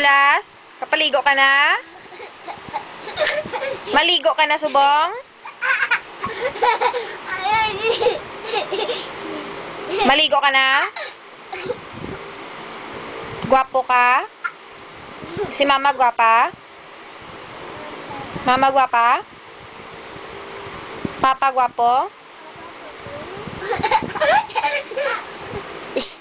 Las, kapaligo ka na? Maligo ka na, subong? Maligo ka na? Gwapo ka? Si mama gwapa? Mama gwapa? Papa gwapo? Ush,